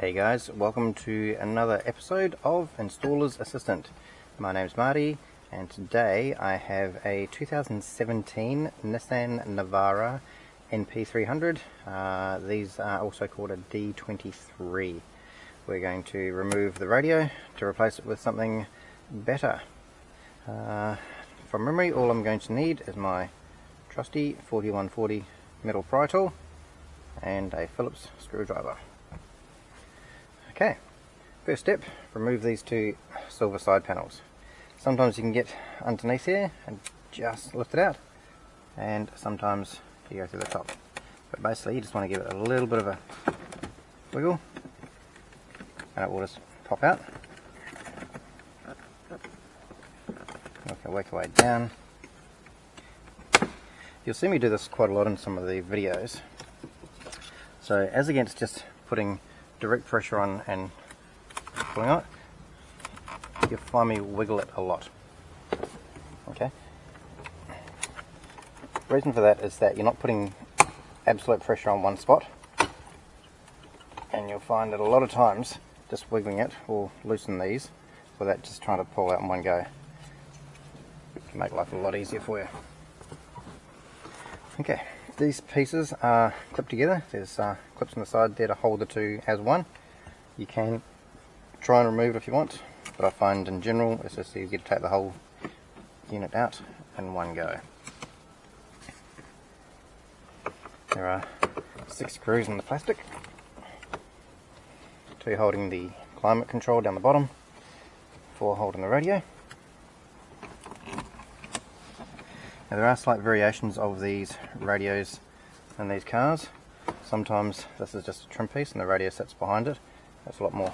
Hey guys, welcome to another episode of Installer's Assistant. My name's Marty and today I have a 2017 Nissan Navara NP300. Uh, these are also called a D23. We're going to remove the radio to replace it with something better. Uh, from memory all I'm going to need is my trusty 4140 metal pry tool and a Phillips screwdriver. Okay, first step, remove these two silver side panels. Sometimes you can get underneath here and just lift it out, and sometimes you go through the top. But basically you just want to give it a little bit of a wiggle, and it will just pop out. Okay, work your way down. You'll see me do this quite a lot in some of the videos. So as against just putting direct pressure on and pulling on it, you'll find me wiggle it a lot. Okay. Reason for that is that you're not putting absolute pressure on one spot, and you'll find that a lot of times just wiggling it will loosen these without just trying to pull out in one go. Make life a lot easier for you. Okay, these pieces are clipped together. There's uh, clips on the side there to hold the two as one. You can try and remove it if you want, but I find in general it's just easier to take the whole unit out in one go. There are six screws in the plastic, two holding the climate control down the bottom, four holding the radio. Now there are slight variations of these radios in these cars. Sometimes this is just a trim piece and the radio sits behind it. It's a lot more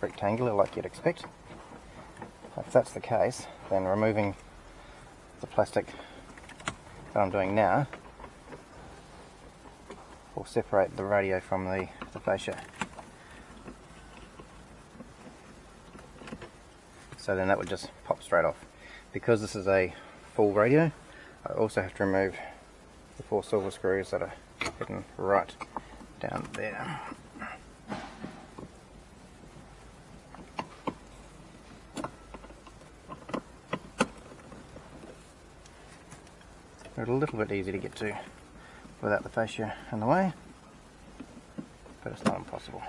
rectangular like you'd expect. If that's the case, then removing the plastic that I'm doing now will separate the radio from the, the fascia. So then that would just pop straight off. Because this is a full radio, I also have to remove the four silver screws that are hidden right down there. They're a little bit easy to get to without the fascia in the way, but it's not impossible.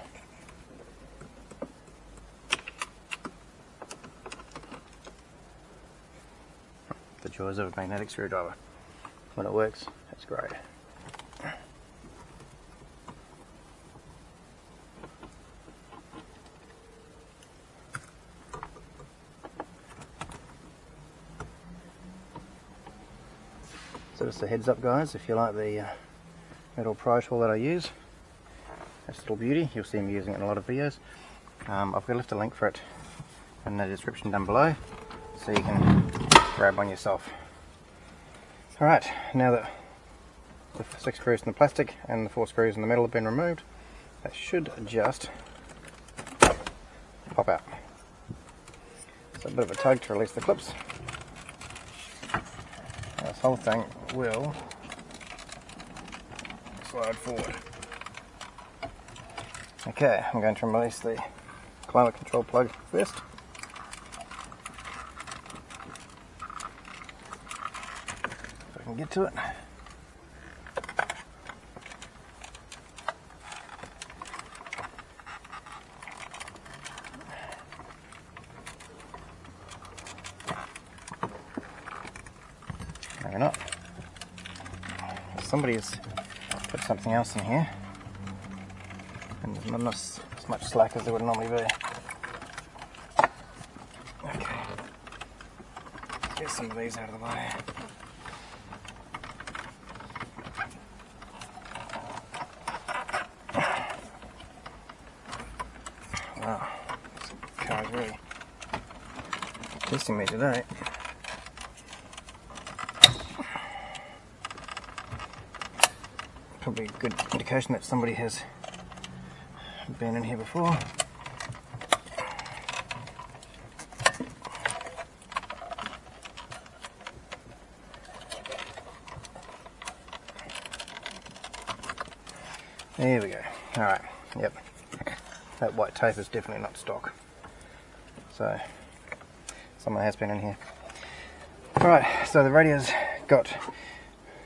Joys of a magnetic screwdriver. When it works, that's great. So just a heads up guys, if you like the uh, metal pry tool that I use, this little beauty, you'll see me using it in a lot of videos. Um, I've left a link for it in the description down below, so you can grab on yourself. Alright, now that the six screws in the plastic and the four screws in the metal have been removed, that should just pop out. So a bit of a tug to release the clips. This whole thing will slide forward. Okay, I'm going to release the climate control plug first. I can get to it. Maybe not. Somebody's put something else in here. And there's not as much slack as there would normally be. Okay. Get some of these out of the way. Wow, this car's really testing me today. probably a good indication that somebody has been in here before. There we go. Alright, yep. that white tape is definitely not stock. So, someone has been in here. Alright, so the radio's got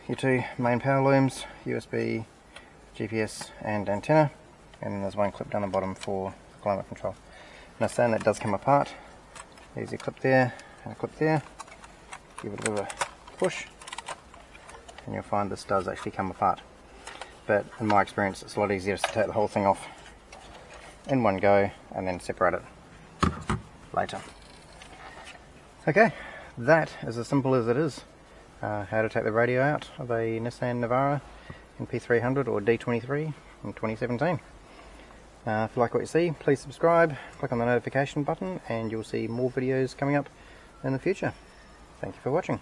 your two main power looms, USB, GPS and antenna, and then there's one clip down the bottom for climate control. Now saying that does come apart, there's a clip there and a clip there, give it a bit of a push, and you'll find this does actually come apart. But in my experience it's a lot easier to take the whole thing off in one go and then separate it later. Okay, that is as simple as it is. Uh, how to take the radio out of a Nissan Navara NP300 or D23 in 2017. Uh, if you like what you see, please subscribe, click on the notification button and you'll see more videos coming up in the future. Thank you for watching.